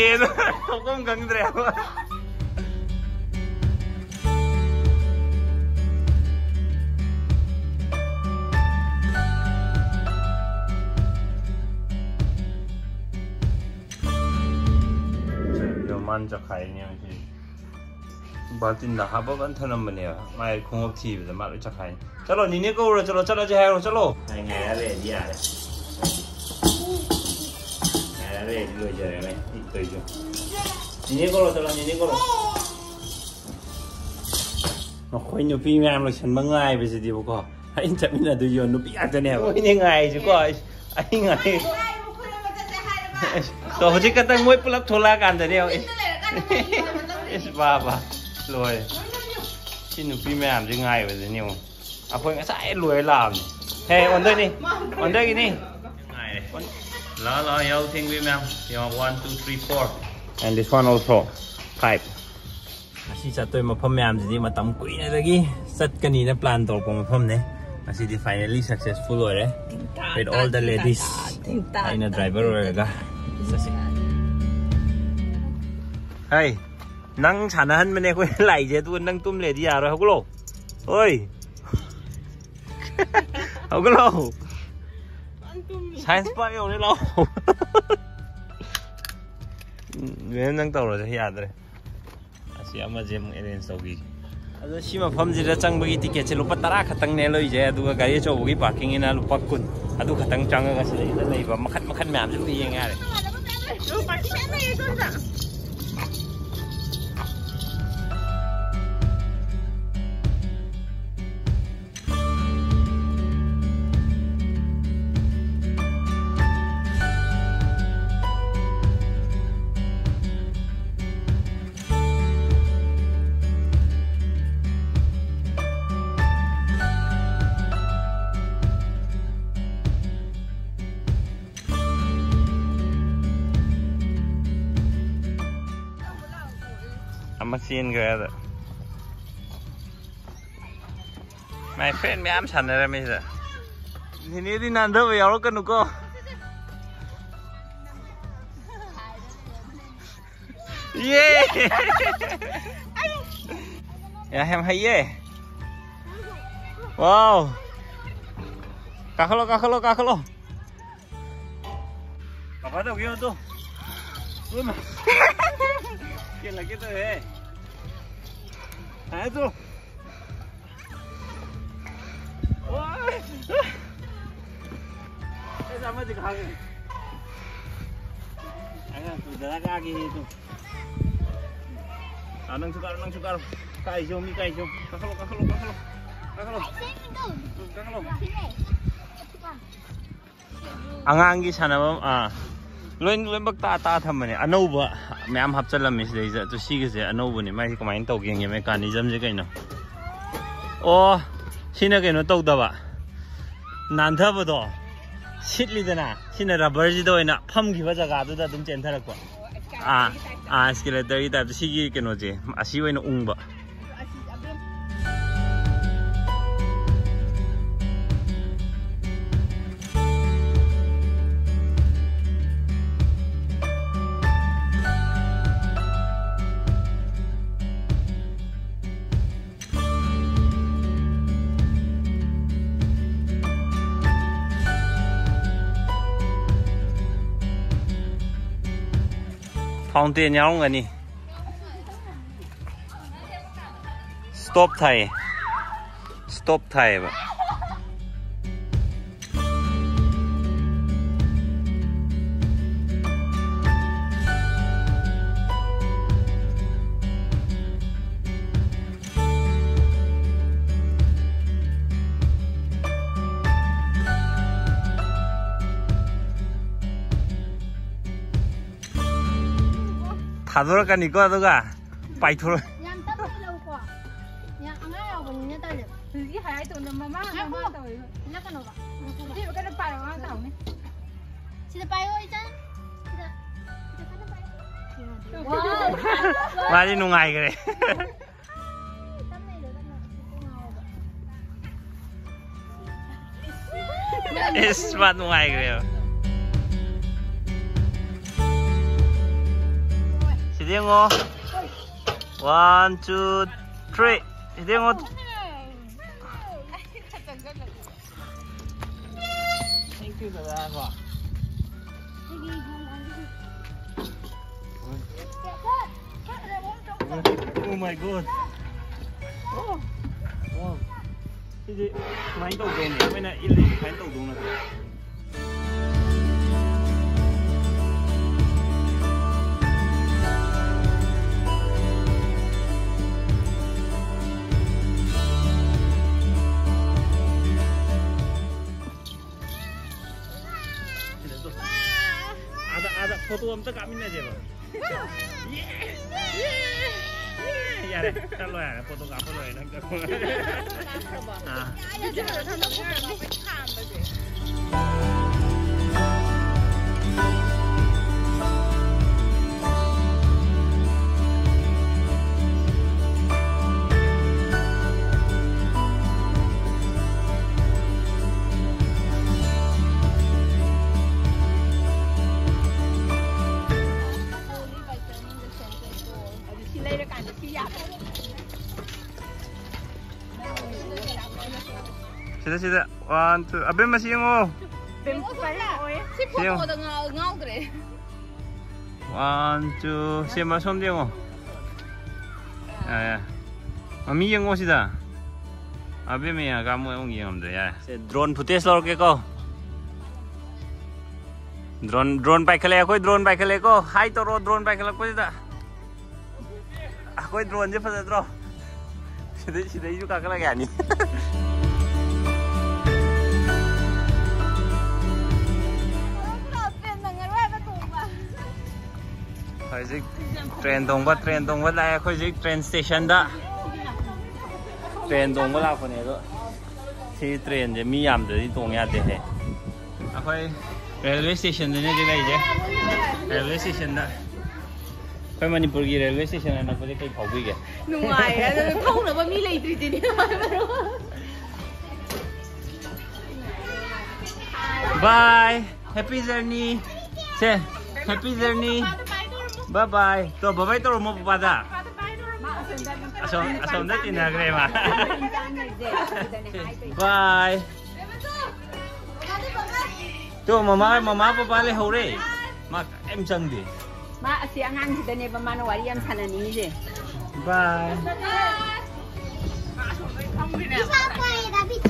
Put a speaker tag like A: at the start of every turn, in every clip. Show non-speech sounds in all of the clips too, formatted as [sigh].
A: 얘는 [laughs] 조금 강드래요. 만족 가인형시 말진다 하버간 타는 분이야 말 공업 TV에서 말을 착하니 저러 니네 거울로 저러 저러지 하고 저러 아니 아베 니아래 あれぐらいじゃないね1頭以上ニニコロそらニニコロ ꯃꯈꯣꯏ ꯅꯨꯄꯤ ꯃꯌꯥꯝ ꯂꯣꯏꯁꯟꯕ ꯉꯥꯏꯕꯁꯤꯗꯤꯕꯀꯣ ꯑꯩꯅ ꯆꯠꯃꯤꯟꯅꯗꯣꯏꯁꯦ ꯅꯨꯄꯤ ꯉꯥꯛꯇꯅꯦꯕ ꯑꯩꯅ ꯉꯥꯏꯔꯤꯁꯤꯀꯣ ꯑꯩ ꯉꯥꯏ ꯇꯣ ꯍꯧꯖꯤꯛ ꯈꯛꯇꯪ ꯃꯣꯏ ꯄꯨꯂꯞ ꯊꯣꯛꯂꯛꯑꯀꯥꯟꯗꯅꯦ ꯏꯁ ꯕꯥꯕꯥ ꯂꯣꯏꯔꯦ ꯁꯤ ꯅꯨꯄꯤ ꯃꯌꯥꯝꯁꯦ ꯉꯥꯏꯕꯗꯅꯤ ꯑꯃꯨꯛ ꯑꯩꯈꯣꯏ ꯉꯁꯥꯏ ꯂꯣꯏꯔ ꯂꯥꯛꯑꯕꯅꯤ ꯍꯦ ꯑꯣꯟꯗꯣꯏꯅꯤ ꯑꯣꯟꯗꯣꯏꯒꯤꯅꯤ ꯉꯥꯏꯔꯦ La la everything we ma'am. You know, one, two, three, four. And this one also. Pipe. Asi satu mapam ma'am jadi matam kui kì. lagi. cái kani na plan tol pa mapam ne. Asi thì finally successful rồi ore.
B: With all the ladies. Ay na driver
A: ore ka. Sasi. Hey, nang sanahan mene ko lai je tu nang tum le di aro hakulo. Oi. Hakulo. 才半月，我这老虎，人能到了这下子嘞，还是要么节目一点手机。Aduh, si mafam jira cang bagi tiket celo patara katang nelo ije adu ga gari bagi parking ina lu pakun. Adu katang cang ga sila ida nei ba makat makat mem jum iye ngare.
C: Lu pakun nei ko
A: तीन गया था My friend mi am sanere mi sa. Ini di nanda we yaro kan nuko. Ye. Ya ham hai ye. Wow. Kakalo kakalo kakalo. Apa tuh gimana tuh? Lama. [laughs] Kita kita eh. Nah, also. Eh, sama. Ayo. Anang sukar, anang sukar. Kai kai. Kakalo, kakalo, kakalo. Kakalo. Kakalo. Anganggi sana, Bang. Ah. l o n l o n bak ta ta t h a m a n a n o b ꯇꯥ ꯇꯥ ꯊꯝꯕꯅꯦ ꯑꯅꯧꯕ ꯃꯌꯥꯝ ꯍꯥꯞꯆꯜꯂꯝꯃꯤ ꯁꯤꯗꯩꯁꯤꯗ ꯑꯗꯣ ꯁꯤꯒꯤꯁꯦ ꯑꯅꯧꯕꯅꯦ ꯃꯥꯏꯁꯦ ꯀꯃꯥꯏꯅ ꯇꯧꯒꯦ ꯃꯦꯀꯥꯅꯤꯖꯝꯁꯦ ꯀꯩꯅꯣ ꯑꯣ ꯁꯤꯅ ꯀꯩꯅꯣ ꯇꯧꯗꯕ ꯅꯥꯟꯊꯕꯗꯣ ꯁꯤꯠꯂꯤꯗꯅ ꯁꯤꯅ ꯔꯕꯔꯁꯤꯗ ꯑꯣꯏꯅ ꯐꯝꯈꯤꯕ ꯖꯒꯥꯗꯨꯗ ꯑꯗꯨꯝ ꯆꯦꯟꯊꯔꯛꯄ ꯑꯥ ꯑꯥ ꯏꯁꯀꯦꯂꯦꯇꯔꯒꯤ ꯇꯥꯏꯞꯇ ꯁꯤꯒꯤ ꯀꯩꯅꯣꯁꯦ ꯑꯁꯤ ꯑꯣꯏꯅ ꯎꯪꯕ phong tiền nhau người nè stop thầy stop thầy vậy 가돌아가니까 너가 빠이토로 그냥
C: 떠들려고 그냥 안 가요 그냥 떠들 그게 하야 또 너무 많아 그냥 떠 그냥
D: 떠
C: 놓아 이제 왜 그래 빠요 안 떠오네
D: 진짜 빠요 이제
A: 많이 농아이 그래 에스 맛 농아이 그래요 hiding o one two three hiding o thank you dada quá Oh my god. Oh. Oh. Ini main tàu dong ya, mana ini main tàu dong nanti. Photo आमचं कामी नाही जेवण चलो यार फोटो कापलो आहे ना
B: हा
A: 시작 완투 yang oh. 시영호
C: 시영호
B: Si 그래
A: 완투 시마 손대영호 야야 mami yang oh kau sida abi me ya kamu yang yang amde ya. Drone putih selalu ke drone drone pakai lagi aku drone pakai lagi kau hai toro drone pakai lagi kau sida aku drone je pasal toro. Sida sida itu kakak lagi ani. [laughs] Train train train train लाए अखोज train station train train तोंब लापने सी train से मी याद तोंग अखोई रेलवे स्टेशन से लेजे रेलवे स्टेशन अखोई मनपुर की रेलवे स्टेशन अनपदे कई फाउगे
B: बाय
A: हैप्पी जर्नी से happy journey bye bye to bye bye to mo pada
B: aso aso
A: tinagrema ah. bye. To mama mama pa hore mak em chang di.
B: Ma si angang di ne pamano wari je
A: bye.
C: Bye.
B: Eh,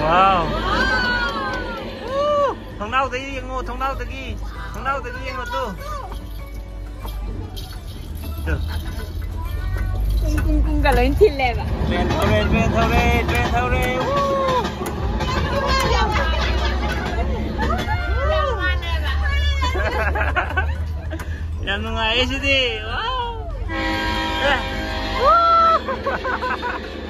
A: Wow. Thằng nào tới đi ngô, thằng nào tới đi, thằng nào tới đi ngô tu. Được.
B: Cung cung cung cả lên thiên lệ vậy
A: Train thâu re, train thâu re, train thâu re. Woo. Yan mga SD. Wow. [laughs]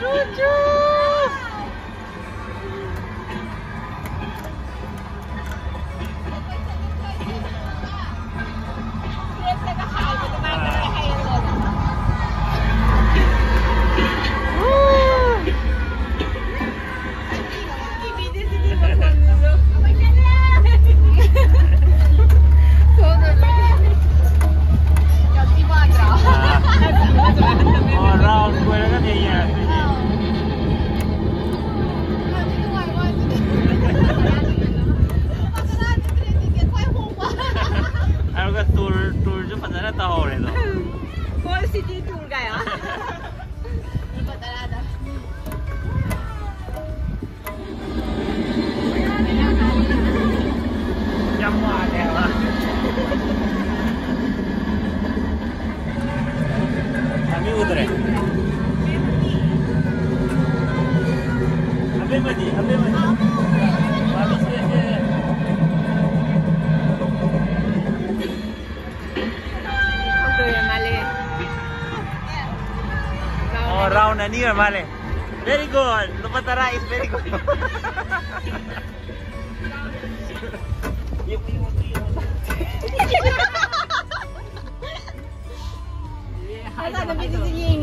A: 猪 [laughs] 猪 Oh,
B: round
A: and near, Male. Very good. Lupatara is very good. yeah, I thought I'd be singing.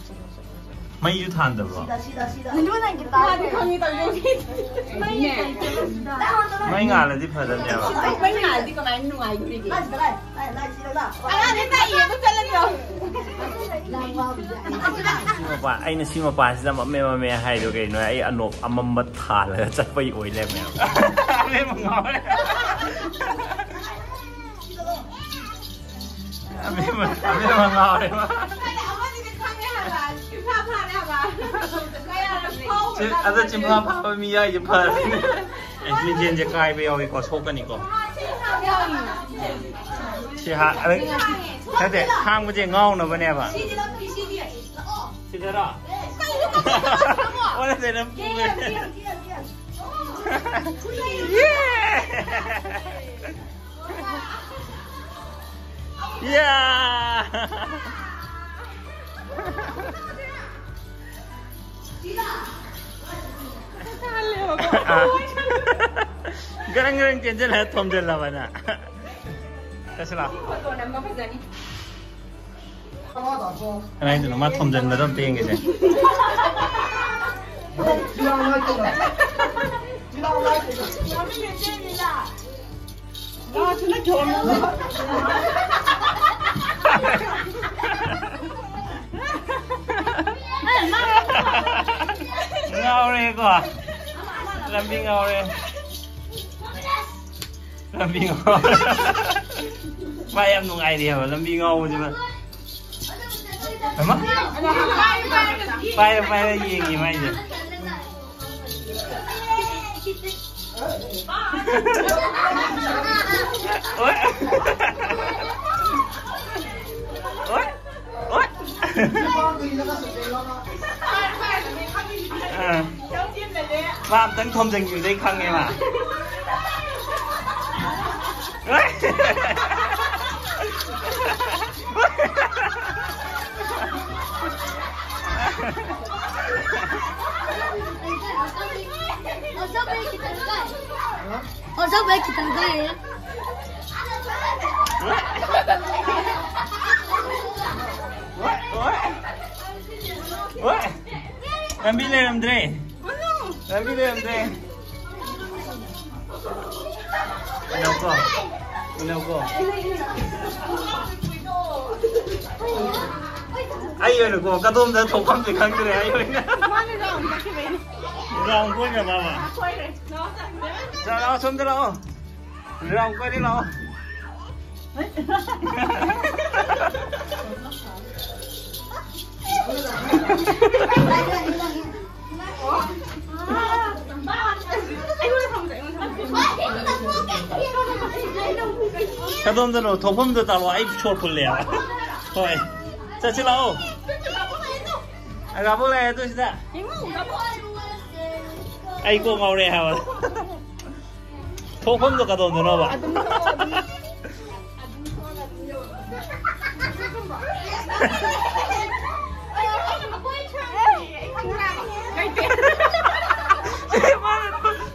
A: 眉要探到咯。
D: 眉
A: 牙啦啲拍得咩啊？
B: 眉牙啲個名弄埋佢哋。
A: ꯃꯄꯥ ꯑꯩꯅ ꯁꯤ ꯃꯄꯥꯁꯤꯗ ꯃꯃꯦ ꯃꯃꯦ ꯍꯥꯏꯗꯣ ꯀꯩꯅꯣ ꯑꯩ ꯑꯅꯣꯞ ꯑꯃꯝꯕ ꯊꯥꯜꯂꯒ ꯆꯠꯄꯒꯤ ꯑꯣꯏ ꯂꯩꯔꯝꯃꯦ ꯑꯃꯦꯝꯕ ꯉꯥꯎꯔꯦ ꯑꯃꯦꯝꯕ ꯑꯃꯦꯝꯕ ꯉꯥꯎꯔꯦ
C: 아들 지금
A: 밥 밥이야 이제 밥. 이제 이제 가입해 여기 거 속가니까. 치하 아니 근데 한국에 나오는 거네 봐. 시대라. 오늘 되는 부분. 예. 야. 知道。
C: Me le ma la le ame
A: ma ame ma ngau le ma chứ à giờ chim pha pha mi
D: ya
C: chim pha anh mi jen je kai
A: be oi ko so ka ni ko chị hạ ấy thế để hang cái gì ngon nữa bên
D: em
A: à
D: chị thế đó
A: ôi. Ừ. Bạn tính thông dành dưới đây khăn em à?
D: Ở sao bây kita ngay ya?
A: What? Rambilay Ramdre. Rambilay Ramdre. Ilaw ko. Ilaw ko. Ayol ko. Katom na to pang si Kangre. Ayol na. Ilaw ko niya mama. Sa lao, sundra o. Ilaw ko nila o. quay đi đâu. cái tôm đó tao ai chốt phụ liền, Thôi. Chờ chứ lâu. À gặp bố này tôi sẽ ai cô mau này hả? Thục không được cái tôm đó ba.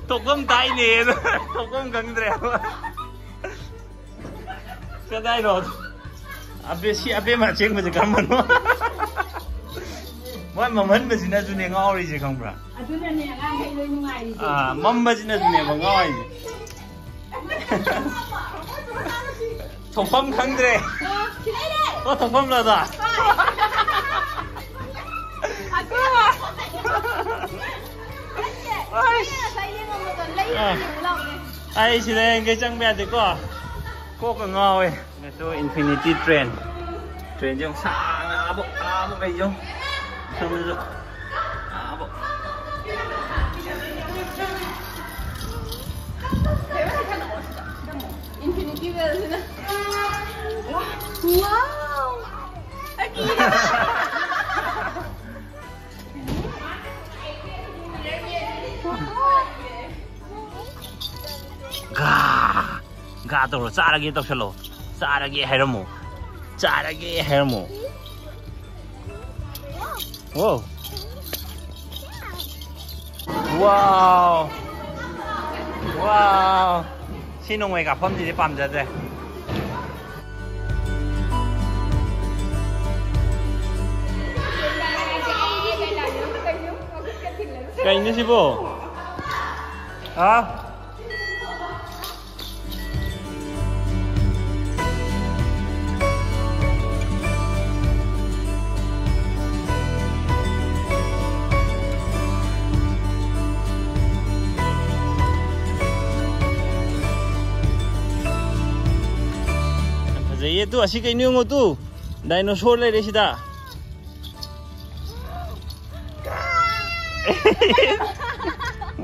A: Thục không tay nè, thục không căng đèo rồi. Abe si abe mà chênh mà chỉ cầm mình. Mọi mà mình mà chỉ là này ngồi gì không bra.
B: À,
A: mắm mà chỉ là này mà ngồi. Thục không căng đèo. Có không là đó. ai chỉ là cái trang bè thì có cô cả ngồi này tôi infinity train. Train trong xa á à, bộ á bộ này không sao bây giờ á bộ.
B: Infinity bell
C: wow
A: wow ꯒꯥ ꯇꯧꯔꯣ ꯆꯥꯔꯒꯦ ꯇꯧꯁꯜꯂꯣ ꯆꯥꯔꯒꯦ ꯍꯥꯏꯔꯝꯃꯣ ꯆꯥꯔꯒꯦ ꯍꯥꯏꯔꯝꯃꯣ ꯋꯣ ꯋꯥꯎ ꯋꯥꯎ ꯁꯤ ꯅꯣꯡꯃꯩ ꯀꯥꯞꯐꯝꯁꯤꯗꯤ ꯄꯥꯝꯖꯗ꯭ꯔꯦ ꯀꯩꯅꯣ ꯁꯤꯕꯣ ꯍꯥ itu asik ini ungu tu dinosaur lah desi dah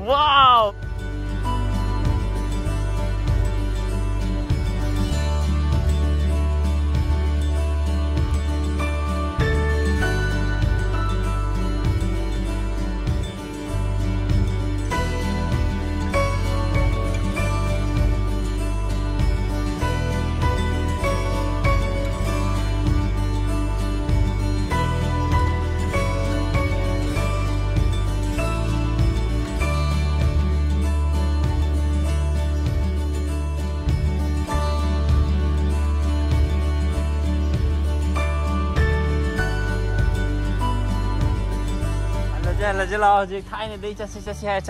A: wow là chứ là chứ lo. Chứ thái này đi cho xe xe